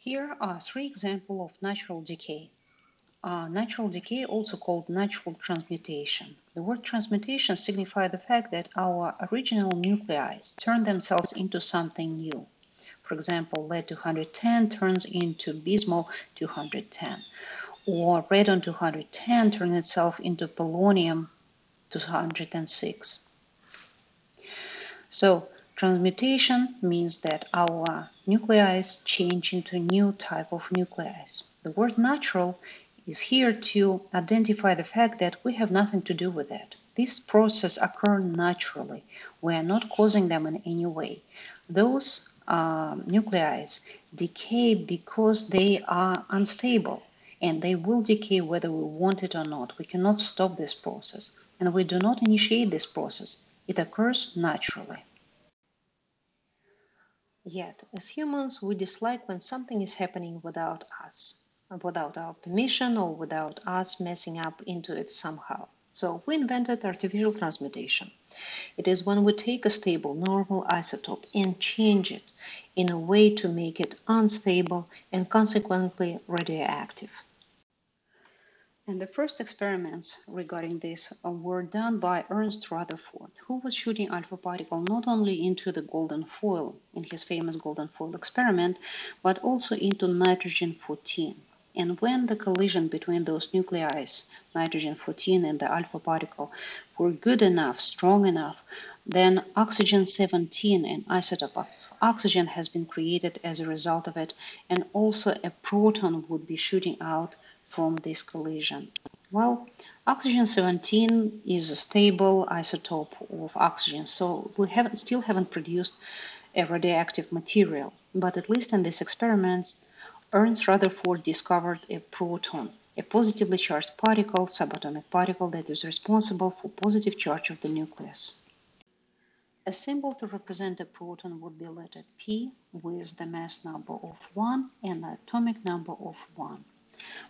Here are three examples of natural decay. Uh, natural decay, also called natural transmutation. The word transmutation signifies the fact that our original nuclei turn themselves into something new. For example, lead 210 turns into bismuth 210, or radon 210 turns itself into polonium 206. So transmutation means that our nuclei change into a new type of nuclei. The word natural is here to identify the fact that we have nothing to do with it. This process occur naturally. We are not causing them in any way. Those uh, nuclei decay because they are unstable and they will decay whether we want it or not. We cannot stop this process and we do not initiate this process. It occurs naturally. Yet, as humans, we dislike when something is happening without us without our permission or without us messing up into it somehow. So we invented artificial transmutation. It is when we take a stable, normal isotope and change it in a way to make it unstable and consequently radioactive. And the first experiments regarding this were done by Ernst Rutherford, who was shooting alpha particle not only into the golden foil in his famous golden foil experiment, but also into nitrogen 14. And when the collision between those nuclei, nitrogen 14 and the alpha particle, were good enough, strong enough, then oxygen 17, an isotope of oxygen, has been created as a result of it, and also a proton would be shooting out from this collision. Well, oxygen 17 is a stable isotope of oxygen, so we haven't, still haven't produced a radioactive material. But at least in these experiments, Ernst Rutherford discovered a proton, a positively charged particle, subatomic particle that is responsible for positive charge of the nucleus. A symbol to represent a proton would be letter P with the mass number of 1 and the atomic number of 1.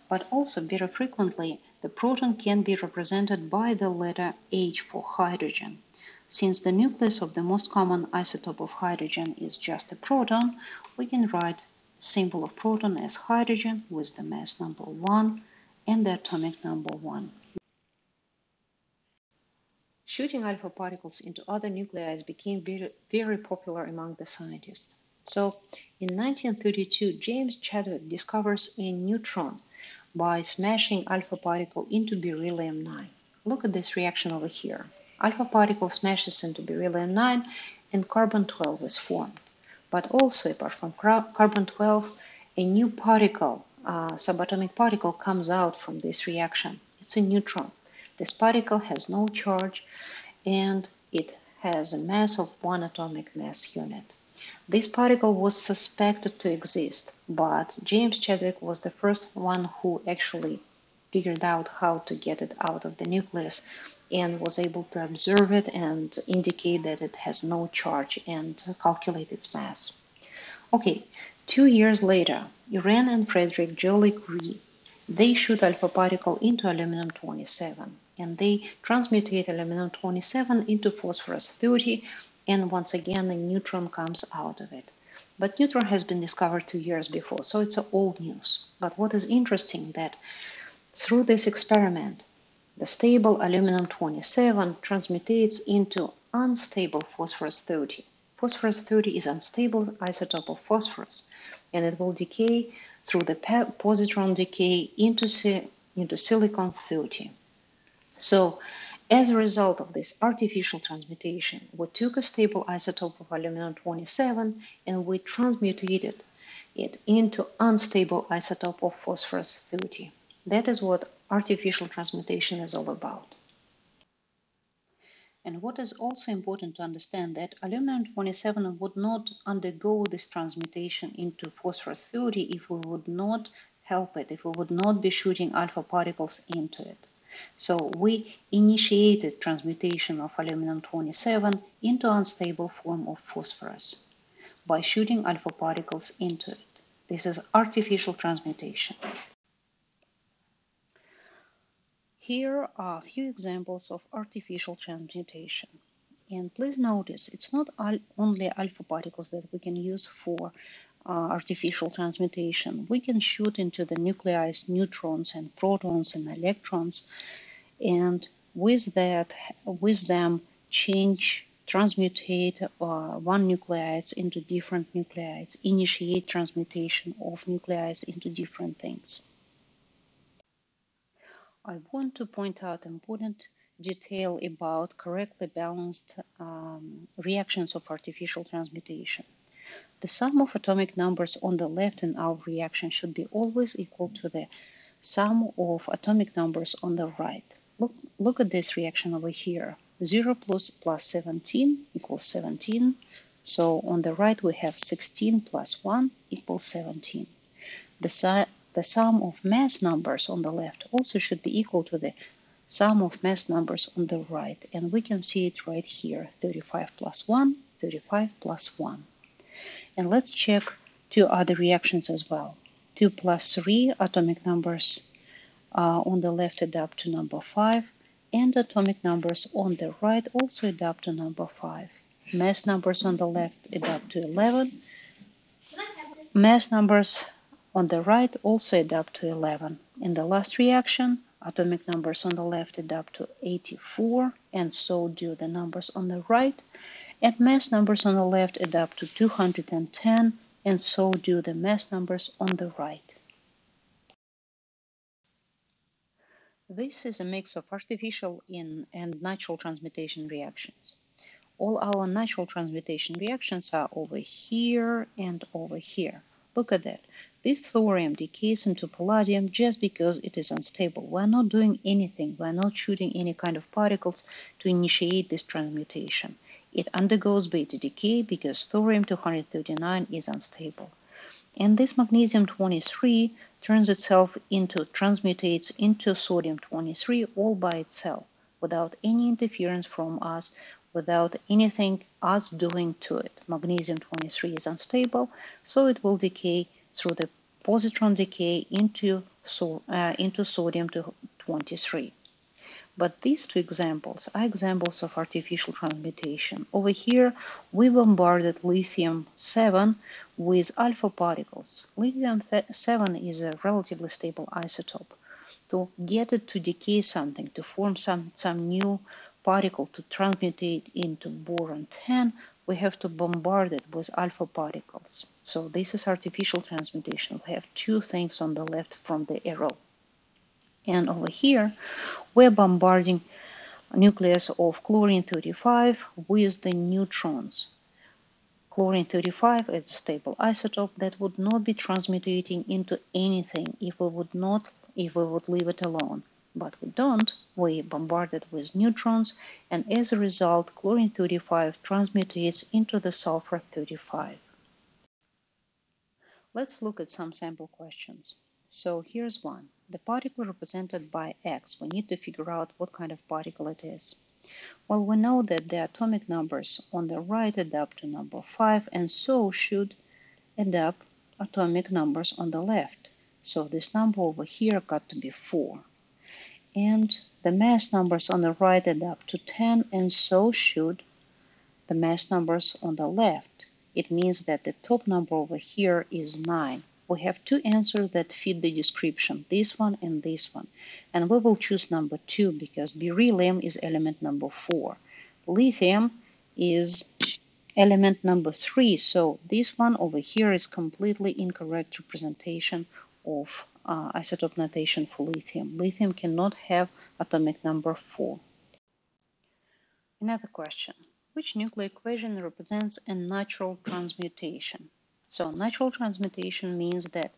But also, very frequently, the proton can be represented by the letter H for hydrogen. Since the nucleus of the most common isotope of hydrogen is just a proton, we can write symbol of proton as hydrogen with the mass number 1 and the atomic number 1. Shooting alpha particles into other nuclei became very, very popular among the scientists. So, in 1932, James Chadwick discovers a neutron by smashing alpha particle into beryllium-9. Look at this reaction over here. Alpha particle smashes into beryllium-9 and carbon-12 is formed but also apart from carbon-12, a new particle, uh, subatomic particle, comes out from this reaction. It's a neutron. This particle has no charge and it has a mass of one atomic mass unit. This particle was suspected to exist, but James Chadwick was the first one who actually figured out how to get it out of the nucleus and was able to observe it and indicate that it has no charge and calculate its mass. Okay, two years later, Irene and Frederick Joliot-Curie, they shoot alpha particle into aluminum 27 and they transmutate aluminum 27 into phosphorus 30 and once again a neutron comes out of it. But neutron has been discovered two years before, so it's old news. But what is interesting that through this experiment, the stable aluminum 27 transmutates into unstable phosphorus 30. Phosphorus 30 is unstable isotope of phosphorus, and it will decay through the positron decay into, into silicon 30. So, as a result of this artificial transmutation, we took a stable isotope of aluminum 27 and we transmutated it into unstable isotope of phosphorus 30. That is what artificial transmutation is all about. And what is also important to understand that aluminum-27 would not undergo this transmutation into phosphorus 30 if we would not help it, if we would not be shooting alpha particles into it. So we initiated transmutation of aluminum-27 into unstable form of phosphorus by shooting alpha particles into it. This is artificial transmutation. Here are a few examples of artificial transmutation. And please notice, it's not only alpha particles that we can use for artificial transmutation. We can shoot into the nuclei neutrons and protons and electrons, and with that, with them, change, transmutate uh, one nucleides into different nucleides, initiate transmutation of nucleides into different things. I want to point out important detail about correctly balanced um, reactions of artificial transmutation. The sum of atomic numbers on the left in our reaction should be always equal to the sum of atomic numbers on the right. Look, look at this reaction over here. 0 plus, plus 17 equals 17. So on the right we have 16 plus 1 equals 17. The, the sum of mass numbers on the left also should be equal to the sum of mass numbers on the right. And we can see it right here, 35 plus 1, 35 plus 1. And let's check two other reactions as well. 2 plus 3 atomic numbers uh, on the left adapt to number 5, and atomic numbers on the right also adapt to number 5. Mass numbers on the left adapt to 11. Mass numbers on the right also adapt to 11. In the last reaction, atomic numbers on the left adapt to 84, and so do the numbers on the right. And mass numbers on the left adapt to 210, and so do the mass numbers on the right. This is a mix of artificial in and natural transmutation reactions. All our natural transmutation reactions are over here and over here. Look at that. This thorium decays into palladium just because it is unstable. We're not doing anything. We're not shooting any kind of particles to initiate this transmutation. It undergoes beta decay because thorium-239 is unstable. And this magnesium-23 turns itself into, transmutates into sodium-23 all by itself, without any interference from us, without anything us doing to it. Magnesium-23 is unstable, so it will decay through the positron decay into, so, uh, into sodium-23. But these two examples are examples of artificial transmutation. Over here, we bombarded lithium-7 with alpha particles. Lithium-7 is a relatively stable isotope. To get it to decay something, to form some, some new particle to transmutate into boron-10, we have to bombard it with alpha particles. So this is artificial transmutation. We have two things on the left from the arrow. And over here, we're bombarding nucleus of chlorine-35 with the neutrons. Chlorine-35 is a stable isotope that would not be transmutating into anything if we would not if we would leave it alone but we don't. We bombard it with neutrons, and as a result, chlorine-35 transmutates into the sulfur-35. Let's look at some sample questions. So here's one. The particle represented by X. We need to figure out what kind of particle it is. Well, we know that the atomic numbers on the right adapt to number 5, and so should adapt atomic numbers on the left. So this number over here got to be 4 and the mass numbers on the right add up to 10 and so should the mass numbers on the left. It means that the top number over here is 9. We have two answers that fit the description, this one and this one. And we will choose number 2 because beryllium is element number 4. Lithium is element number 3, so this one over here is completely incorrect representation of uh, isotope notation for lithium. Lithium cannot have atomic number 4. Another question. Which nuclear equation represents a natural transmutation? So natural transmutation means that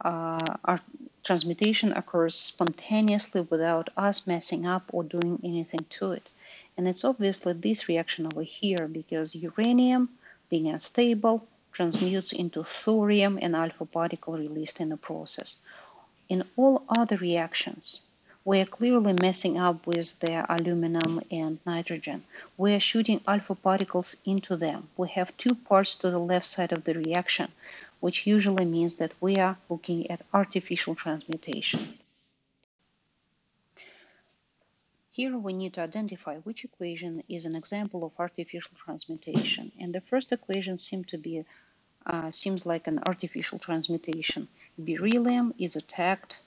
uh, our transmutation occurs spontaneously without us messing up or doing anything to it. And it's obviously this reaction over here because uranium, being unstable, transmutes into thorium and alpha particle released in the process. In all other reactions, we are clearly messing up with the aluminum and nitrogen. We are shooting alpha particles into them. We have two parts to the left side of the reaction, which usually means that we are looking at artificial transmutation. Here we need to identify which equation is an example of artificial transmutation. And the first equation seems to be uh, seems like an artificial transmutation. Beryllium is attacked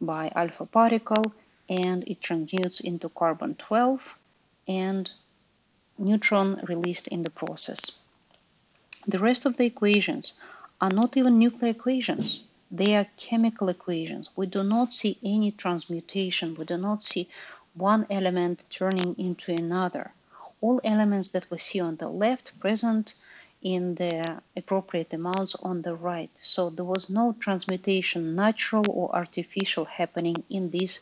by alpha particle and it transmutes into carbon 12 and neutron released in the process. The rest of the equations are not even nuclear equations. They are chemical equations. We do not see any transmutation. We do not see one element turning into another. All elements that we see on the left present in the appropriate amounts on the right. So there was no transmutation, natural or artificial, happening in this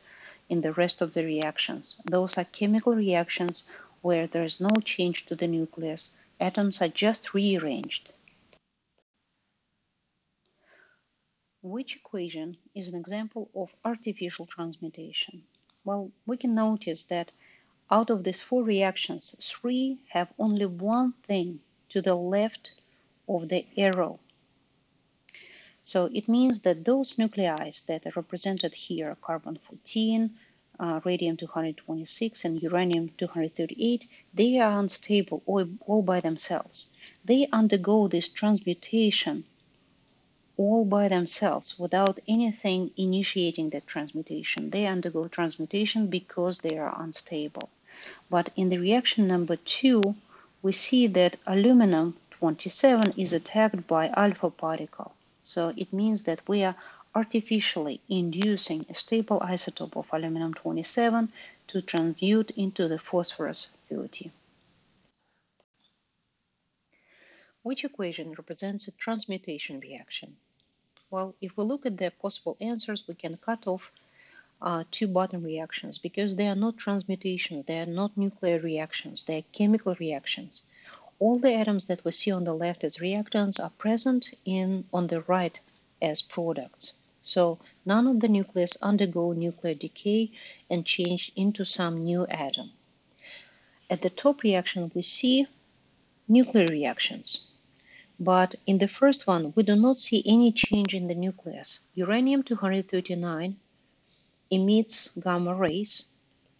in the rest of the reactions. Those are chemical reactions where there is no change to the nucleus. Atoms are just rearranged. Which equation is an example of artificial transmutation? Well, we can notice that out of these four reactions, three have only one thing to the left of the arrow. So it means that those nuclei that are represented here, carbon 14, uh, radium 226 and uranium 238, they are unstable all, all by themselves. They undergo this transmutation all by themselves without anything initiating that transmutation. They undergo transmutation because they are unstable. But in the reaction number two, we see that aluminum 27 is attacked by alpha particle. So it means that we are artificially inducing a stable isotope of aluminum 27 to transmute into the phosphorus 30. Which equation represents a transmutation reaction? Well, if we look at the possible answers, we can cut off uh, two bottom reactions because they are not transmutations, they are not nuclear reactions, they are chemical reactions. All the atoms that we see on the left as reactants are present in on the right as products. So none of the nucleus undergo nuclear decay and change into some new atom. At the top reaction, we see nuclear reactions. But in the first one, we do not see any change in the nucleus. Uranium-239 emits gamma rays,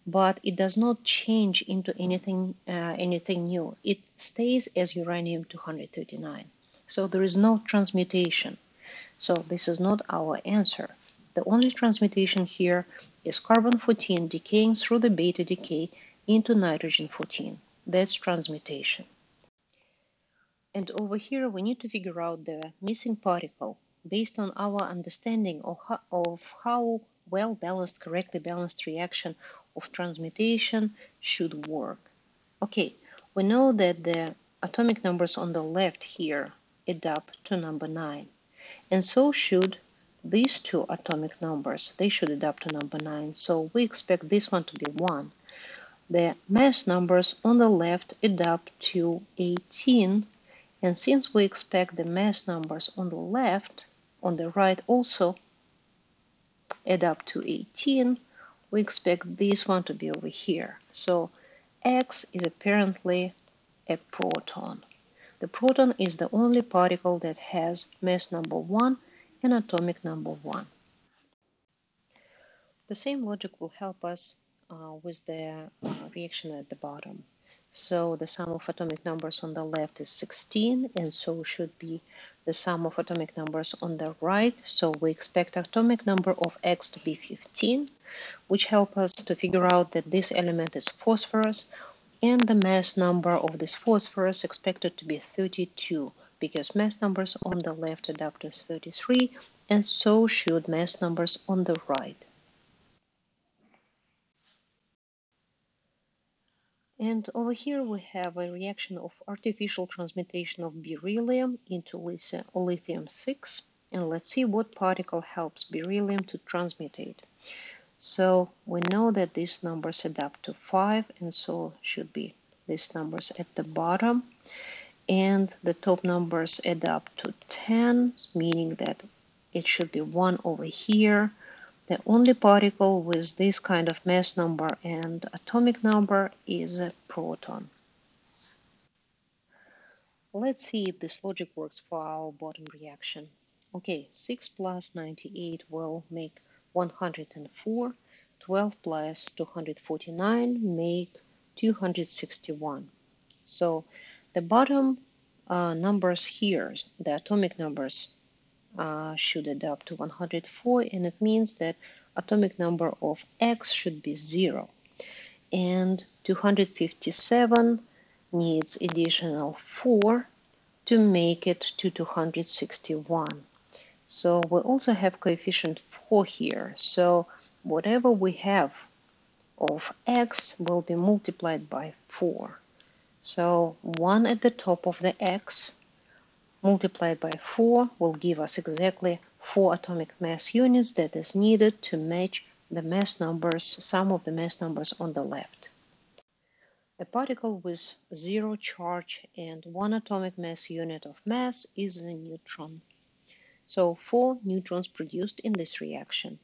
but it does not change into anything, uh, anything new. It stays as uranium-239. So there is no transmutation. So this is not our answer. The only transmutation here is carbon-14 decaying through the beta decay into nitrogen-14. That's transmutation. And over here we need to figure out the missing particle based on our understanding of how, well balanced, correctly balanced reaction of transmutation should work. Okay, we know that the atomic numbers on the left here add up to number 9. And so should these two atomic numbers. They should add up to number 9. So we expect this one to be 1. The mass numbers on the left add up to 18. And since we expect the mass numbers on the left, on the right also add up to 18, we expect this one to be over here. So X is apparently a proton. The proton is the only particle that has mass number 1 and atomic number 1. The same logic will help us uh, with the uh, reaction at the bottom. So the sum of atomic numbers on the left is 16, and so should be the sum of atomic numbers on the right. So we expect atomic number of X to be 15, which help us to figure out that this element is phosphorus and the mass number of this phosphorus expected to be 32 because mass numbers on the left add up to 33 and so should mass numbers on the right. And over here we have a reaction of artificial transmutation of beryllium into lithium-6 and let's see what particle helps beryllium to transmutate. So we know that these numbers add up to 5 and so should be these numbers at the bottom. And the top numbers add up to 10, meaning that it should be 1 over here. The only particle with this kind of mass number and atomic number is a proton. Let's see if this logic works for our bottom reaction. Okay, 6 plus 98 will make 104. 12 plus 249 make 261. So the bottom uh, numbers here, the atomic numbers, uh, should up to 104, and it means that atomic number of X should be 0. And 257 needs additional 4 to make it to 261. So we also have coefficient 4 here. So whatever we have of x will be multiplied by 4. So 1 at the top of the x multiplied by 4 will give us exactly 4 atomic mass units that is needed to match the mass numbers, sum of the mass numbers on the left. A particle with zero charge and one atomic mass unit of mass is a neutron. So four neutrons produced in this reaction.